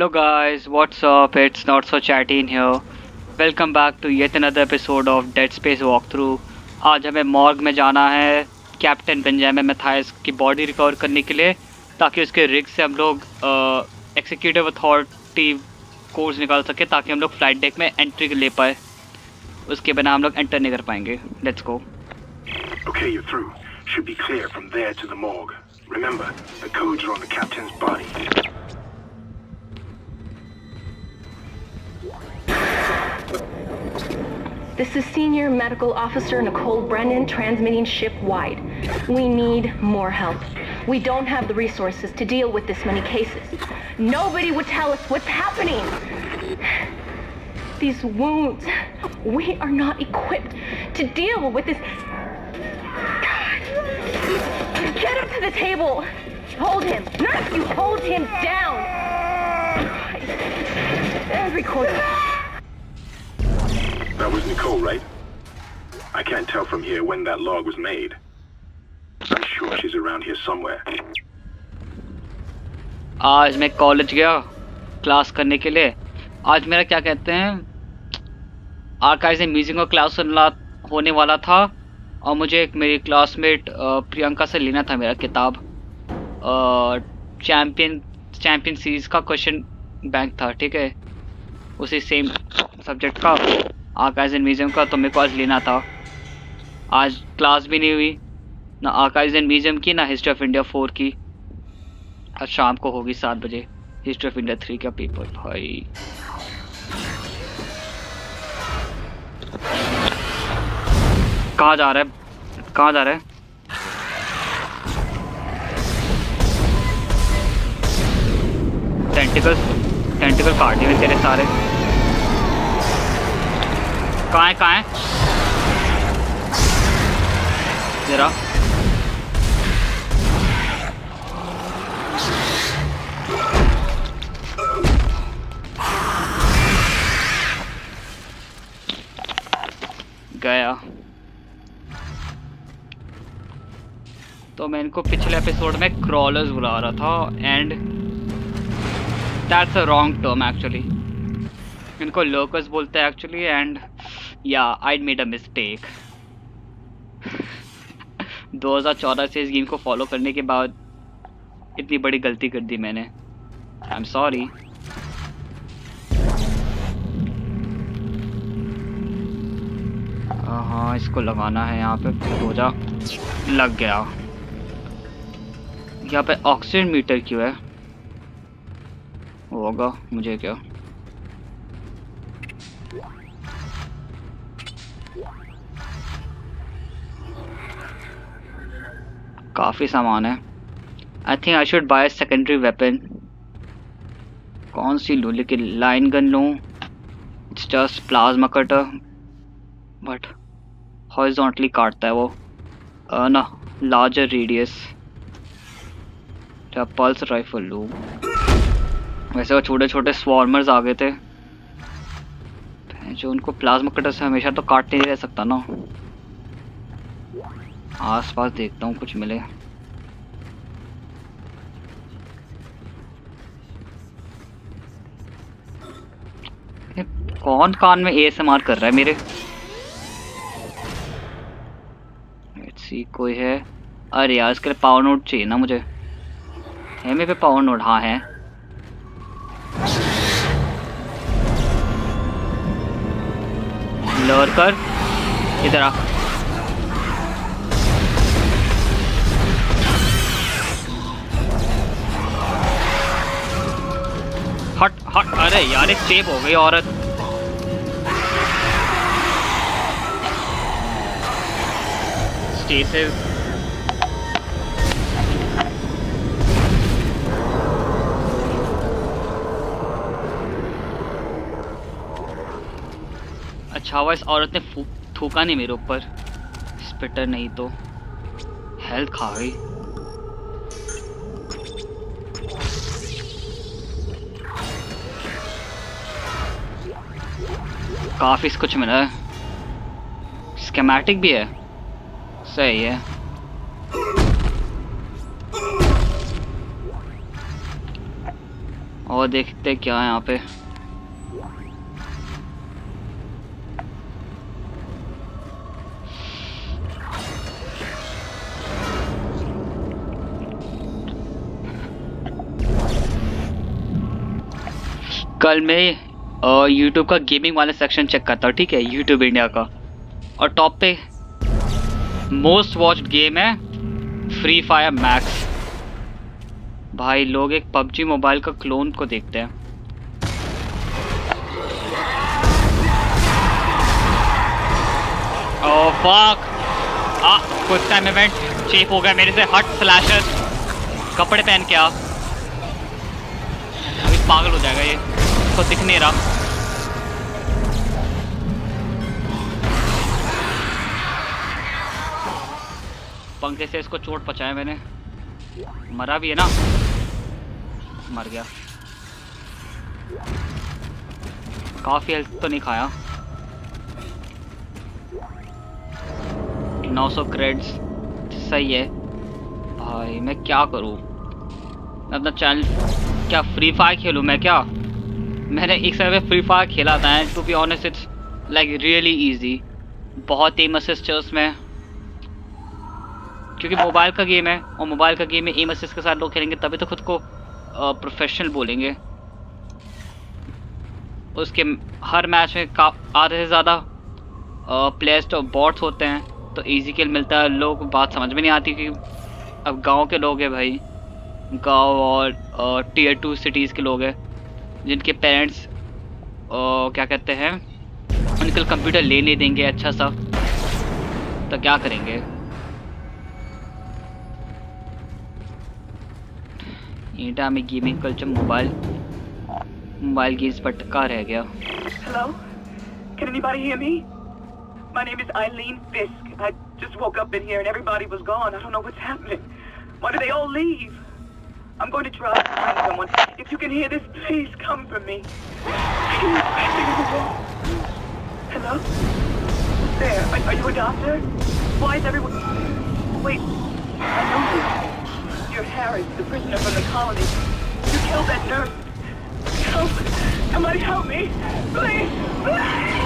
Hello guys what's up it's not so chat in here welcome back to yet another episode of dead space walkthrough आज हमें morgue में जाना है captain Benjamin मैथायस की body recover करने के लिए, ताकि उसके रिग से हम लोग एक्सिक्यूटिव अथॉरिटी कोर्स निकाल सके, ताकि हम लोग फ़्लाइट डेक में एंट्री ले पाए। उसके बिना हम लोग एंटर नहीं कर पाएँगे। Let's go okay you through should be clear from there to the morgue remember the codes are on the captain's body This is Senior Medical Officer Nicole Brennan transmitting ship-wide. We need more help. We don't have the resources to deal with this many cases. Nobody would tell us what's happening. These wounds, we are not equipped to deal with this. Get him to the table. Hold him. Of you hold him down. And record That was Nicole, right? I can't tell from here when that log was made. I'm sure she's around here somewhere. आज मैं college गया class करने के लिए आज मेरा क्या कहते हैं आर्काइव म्यूज़िक का क्लास होने वाला था और मुझे एक मेरी क्लासमेट प्रियंका से लेना था मेरा किताब चैम्पियन चैम्पियन सीरीज़ का क्वेश्चन बैंक था ठीक है उसी सेम सब्जेक्ट का एंड म्यूज़ियम का तो मेरे को आज लेना था। आज क्लास भी नहीं हुई, ना एंड म्यूज़ियम की, ना हिस्ट्री ऑफ़ इंडिया फोर की। आज शाम को होगी सात बजे हिस्ट्री ऑफ़ इंडिया थ्री का पेपर भाई। कहाँ जा रहा है? कहाँ जा रहा है? टेंटिकल टेंटिकल काट दिए तेरे सारे। कहाँ है कहाँ है? जरा। गया। तो मैं इनको पिछले एपिसोड में क्रॉलर्स बुला रहा था and that's a wrong term actually इनको लोकस बोलते हैं एक्चुअली एंड या आई मेड अ मिस्टेक 2014 से इस गेम को फॉलो करने के बाद इतनी बड़ी गलती कर दी मैंने। आई एम सॉरी हाँ इसको लगाना है यहाँ पे। हो जा लग गया। यहाँ पे ऑक्सीजन मीटर क्यों है? होगा, मुझे क्या? काफ़ी सामान है। I think I should buy secondary weapon कौन सी लूँ? लेकिन लाइन गन लूँ। It's just plasma cutter but horizontally काटता है वो। ना लार्जर रेडियस क्या पल्स राइफल लूँ। वैसे वो छोटे छोटे स्वॉर्मर्स आ गए थे। जो उनको प्लाज्मा कटर से हमेशा तो काटते नहीं रह सकता ना। आस पास देखता हूँ, कुछ मिले। कौन कान में एएसएमआर कर रहा है मेरे? सी कोई है? अरे यार, इसके लिए पावर नोट चाहिए ना मुझे। है मेरे पे पावर नोट हाँ है। लोअर कर। इधर आ। हट हट अरे यार सेब हो गई औरत। अच्छा हुआ इस औरत ने थूका नहीं मेरे ऊपर। स्पिटर नहीं तो। हेल्थ खा गई। काफ़ी कुछ मिला है। स्केमेटिक भी है। सही है। और देखते क्या है यहाँ पे। कल मैं यूट्यूब का गेमिंग वाला सेक्शन चेक करता हूँ, ठीक है? यूट्यूब इंडिया का। और टॉप पे मोस्ट वॉच्ड गेम है फ्री फायर मैक्स भाई, लोग एक पबजी मोबाइल का क्लोन को देखते हैं। फक आ, कुछ टाइम इवेंट चेप हो गया मेरे से हट स्लैशर कपड़े पहन के आ। अभी पागल हो जाएगा ये। इसको दिख नहीं रहा। पंखे से इसको चोट पहुँचाया मैंने। मरा भी है ना? मर गया। काफ़ी हेल्थ तो नहीं खाया। 900 क्रेड्स सही है। भाई, मैं क्या करूँ? अपना चैनल क्या फ्री फायर खेलूं मैं क्या? मैंने एक समय फ्री फायर खेला था and to be honest it's like really easy बहुत एम असिस्ट है उसमें क्योंकि मोबाइल का गेम है, और मोबाइल का गेम में एम असिस्ट के साथ लोग खेलेंगे, तभी तो खुद को प्रोफेशनल बोलेंगे। उसके हर मैच में आधे से ज़्यादा प्लेयर्स तो बॉट्स होते हैं तो इजी किल मिलता है। लोग बात समझ में नहीं आती कि अब गाँव के लोग हैं भाई। गाँव और टीयर टू सिटीज़ के लोग हैं। जिनके पेरेंट्स क्या कहते हैं उनके कंप्यूटर ले नहीं देंगे अच्छा सा तो क्या करेंगे ईटा में gaming culture mobile mobile games पर टका रह गया Hello? Can anybody hear me? My name is Eileen Fisk. I just woke up in here and everybody was gone. I don't know what's happening. Why did they all leave? I'm going to try to find someone. If you can hear this, please come for me. Hello? There. Are, are you a doctor? Why is everyone... Wait. I know you. You're Harris, the prisoner from the colony. You killed that nurse. Help! Somebody help me! Please! Please!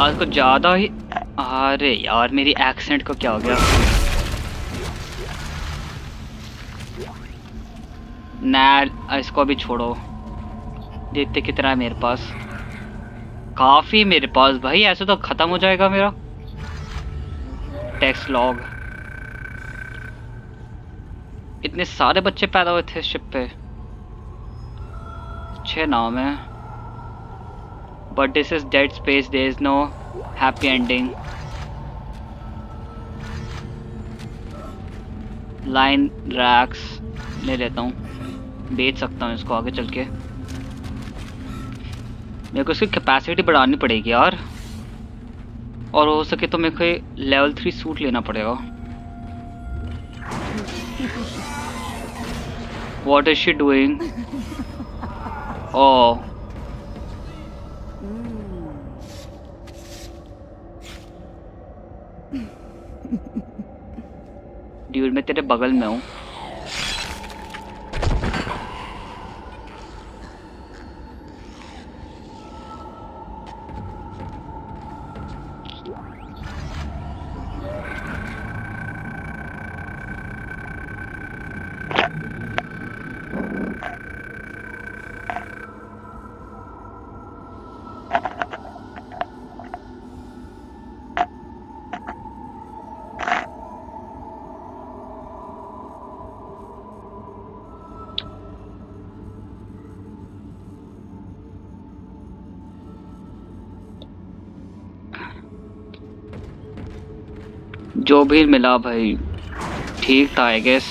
आज कुछ ज़्यादा ही अरे यार, मेरी accent को क्या हो गया? नैल इसको भी छोड़ो। देखते कितना है मेरे पास? काफ़ी मेरे पास भाई, ऐसे तो ख़त्म हो जाएगा मेरा। टेक्स्ट लॉग इतने सारे बच्चे पैदा हुए थे शिप पे। छः नाम है। But this is dead space. There is no happy ending. Line racks ले लेता हूँ। बेच सकता हूँ इसको आगे चल के। मेरे को इसकी कैपेसिटी बढ़ानी पड़ेगी यार। और हो सके तो मेरे को लेवल थ्री सूट लेना पड़ेगा। वॉट इज़ शी डूइंग ओ में तेरे बगल में हूँ। जो भी मिला भाई ठीक था आई गेस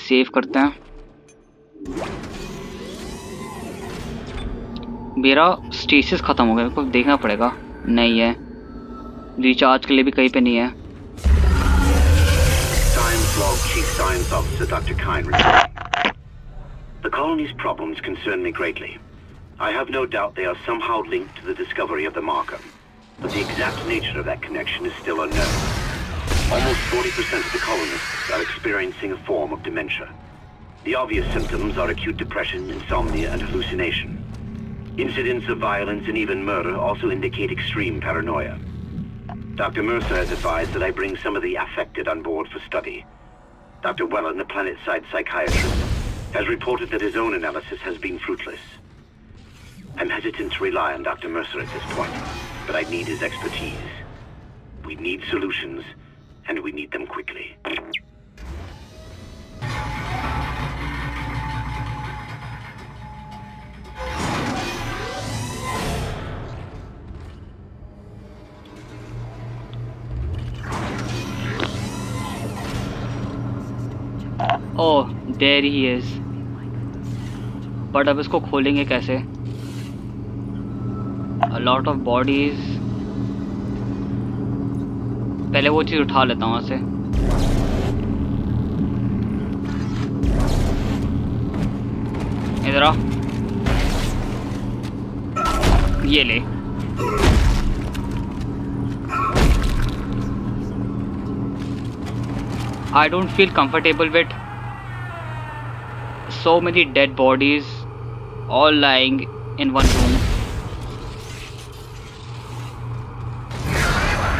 सेव करते हैं मेरा स्टेसिस ख़त्म हो गया मेरे को देखना पड़ेगा नहीं है रिचार्ज के लिए भी कहीं पे नहीं है Chief Science Officer Dr. Kine. The colony's problems concern me greatly. I have no doubt they are somehow linked to the discovery of the marker, but the exact nature of that connection is still unknown. Almost 40% of the colonists are experiencing a form of dementia. The obvious symptoms are acute depression, insomnia, and hallucination. Incidents of violence and even murder also indicate extreme paranoia. Dr. Mercer has advised that I bring some of the affected on board for study. Dr. Wellen, the planet-side psychiatrist, has reported that his own analysis has been fruitless. I'm hesitant to rely on Dr. Mercer at this point, but I need his expertise. We need solutions, and we need them quickly. Oh there he is but अब इसको खोलेंगे कैसे lot of bodies पहले वो चीज़ उठा लेता हूँ वहाँ से इधर आ ये ले I don't feel comfortable with so many dead bodies all lying in one room.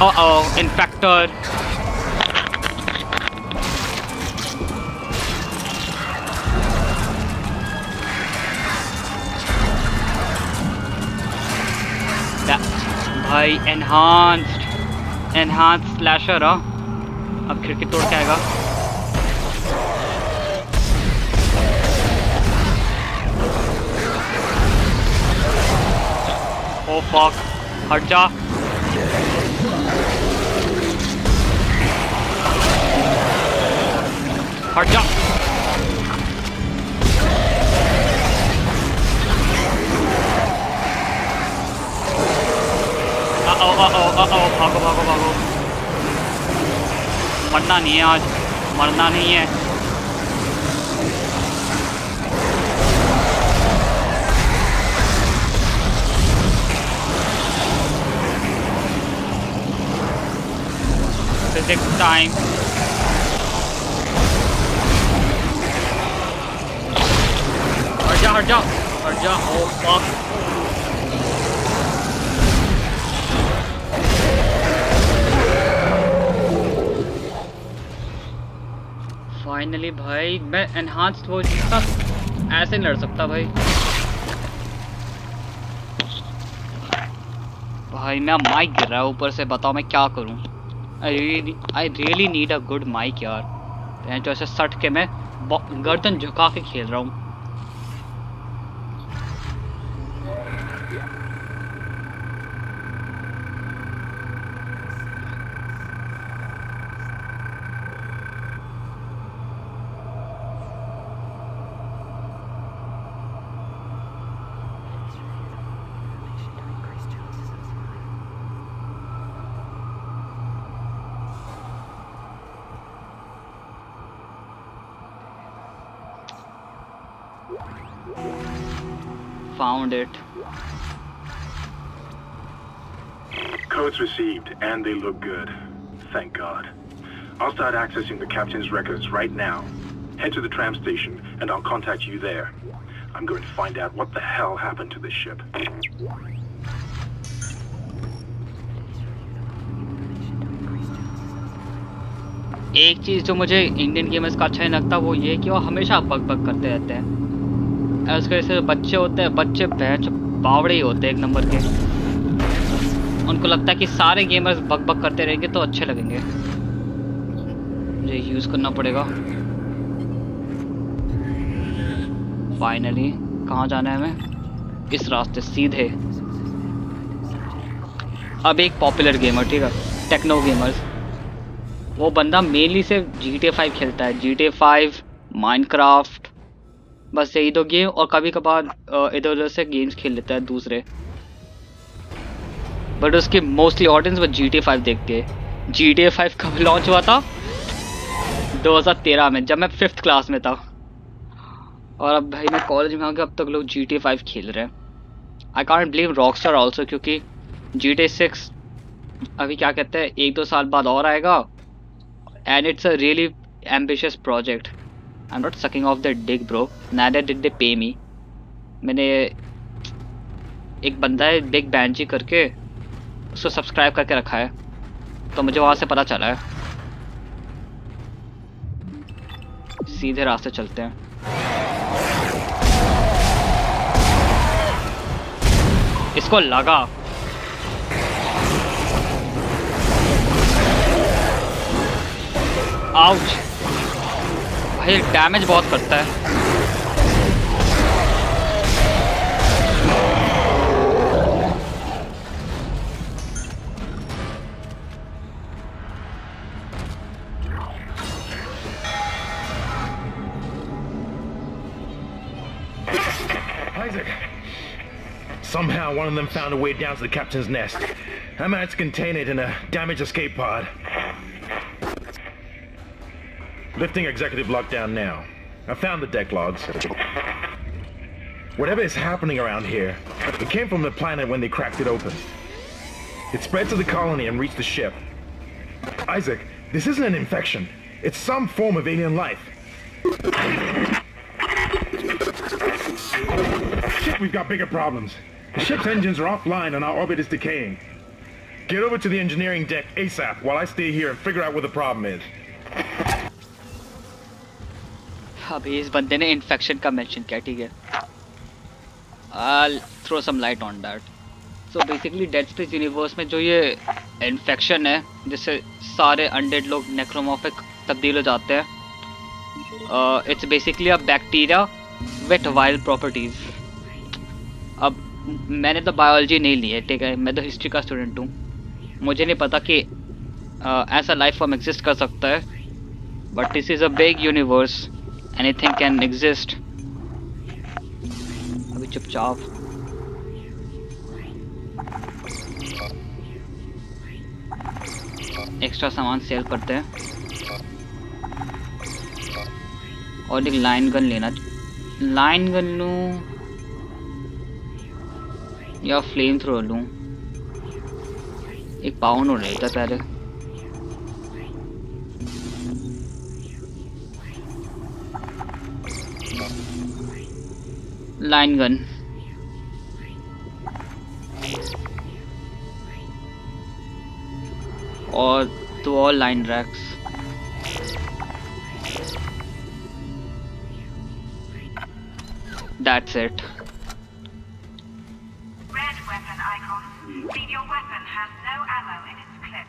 Uh oh, infector. That भाई enhanced enhanced slasher हाँ अब खिड़की तोड़ के आएगा ओ फक हट जा भागो भागो मरना नहीं है आज। मरना नहीं है। Physics time. जा हट जा हट जा ओ फक फाइनली भाई, मैं एनहांस्ड हो चुका। ऐसे लड़ सकता भाई। भाई, मैं माइक गिर रहा है ऊपर से। बताओ मैं क्या करूँ? I really need a good mic यार। तो ऐसे सट के मैं गर्दन झुका के खेल रहा हूँ। Found it Codes received, and they look good. Thank God. I'll start accessing the captain's records right now. Head to the tram station, and I'll contact you there. I'm going to find out what the hell happened to this ship. एक चीज़ जो मुझे Indian gamers का अच्छा नहीं लगता वो ये कि वो हमेशा बग बग करते रहते हैं और उसके से बच्चे होते हैं, बच्चे भैंस बावड़े ही होते हैं एक नंबर के। उनको लगता है कि सारे गेमर्स बक बग करते रहेंगे तो अच्छे लगेंगे। मुझे यूज़ करना पड़ेगा। फाइनली कहाँ जाना है हमें? इस रास्ते सीधे। अब एक पॉपुलर गेमर ठीक है? टेक्नो गेमर्स वो बंदा मेनली सिर्फ़ जी टी फाइव खेलता है। जी टी फाइव माइनक्राफ्ट बस यही दो गेम, और कभी कभार इधर उधर से गेम्स खेल लेता है दूसरे। बट उसकी मोस्टली ऑडियंस वो जी टी फाइव देखती है जी टी फाइव कब लॉन्च हुआ था? 2013 में, जब मैं फिफ्थ क्लास में था। और अब भाई मैं कॉलेज में आ गया, अब तक लोग जी टी फाइव खेल रहे हैं। I can't blame Rockstar also क्योंकि जी टी सिक्स अभी क्या कहते हैं, एक दो साल बाद और आएगा। And it's a really ambitious project I am not sucking off the dig bro neither did they pay me मैंने एक बंदा है बिग बैंजी करके, उसको सब्सक्राइब करके रखा है। तो मुझे वहाँ से पता चला है। सीधे रास्ते चलते हैं। इसको लगा। आउच भाई डैमेज बहुत करता है Isaac! Somehow one of them found a way down to the captain's nest. I managed to contain it in a damaged escape pod. Lifting executive lockdown now. I found the deck logs. Whatever is happening around here, it came from the planet when they cracked it open. It spread to the colony and reached the ship. Isaac, this isn't an infection. It's some form of alien life. Shit, we've got bigger problems. The ship's engines are offline and our orbit is decaying. Get over to the engineering deck ASAP while I stay here and figure out what the problem is. अभी इस बंदे ने infection का mention किया ठीक है? I'll throw some light on that. So basically Dead Space universe में जो ये इन्फेक्शन है जिससे सारे अनडेड लोग नेक्रोमोफिक तब्दील हो जाते हैं it's basically a bacteria with wild properties अब मैंने तो बायोलॉजी नहीं ली है ठीक है? मैं तो हिस्ट्री का स्टूडेंट हूँ। मुझे नहीं पता कि uh, ऐसा लाइफ फॉर्म एग्जिस्ट कर सकता है but this is a big universe anything can exist अभी चुपचाप। एक्स्ट्रा सामान सेल करते हैं। और एक लाइन गन लेना। लाइन गन लूँ? या फ्लेम थ्रो लूँ? एक पाउंड हो रही था पहले। लाइन गन और दो और line racks That's it. Red weapon icon. Read your weapon has no ammo in its clip.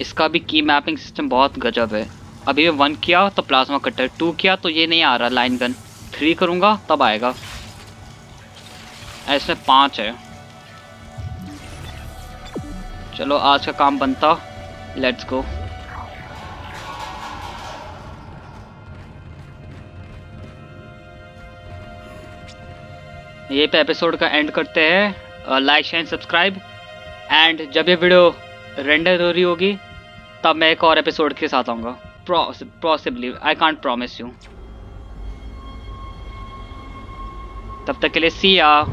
इसका भी की मैपिंग सिस्टम बहुत गजब है अभी वन किया तो प्लाज्मा कटर टू किया तो ये नहीं आ रहा लाइन गन थ्री करूँगा, तब आएगा। ऐसे पाँच है। चलो, आज का काम बनता। लेट्स गो ये पे एपिसोड का एंड करते हैं। लाइक शेयर सब्सक्राइब एंड जब ये वीडियो रेंडर हो रही होगी, तब मैं एक और एपिसोड के साथ आऊँगा। Possibly I can't promise you तब तक के लिए सी या